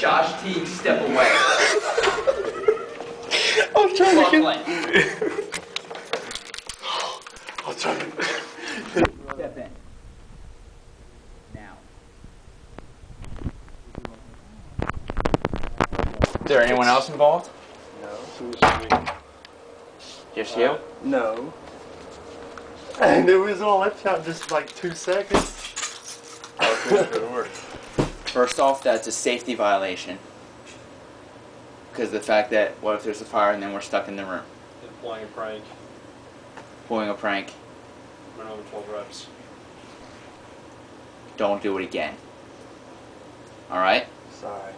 Step away. I'm trying to get. Bucklin. I'm trying to. Step in. Now. Is there anyone else involved? No. Just you? No. And it was all left out in just like two seconds. First off, that's a safety violation. Because of the fact that what if there's a fire and then we're stuck in the room? And playing a prank. Pulling a prank. Went over 12 reps. Don't do it again. Alright? Sorry.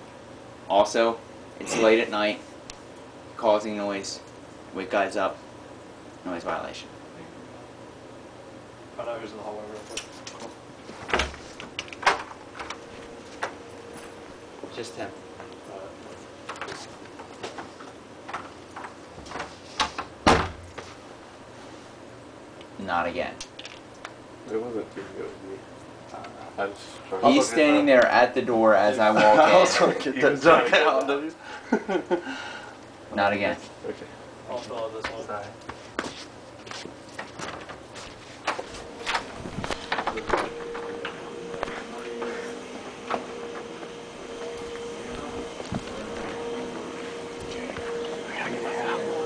Also, it's late at night, causing noise, wake guys up, noise violation. Find out who's in the hallway real quick. Just him. Not again. It wasn't too good. I was trying He's standing there at the door as I walk I was in. trying to get was that trying to get out. Not again. Okay. I'll fill this one. Sorry. 呀呀呀！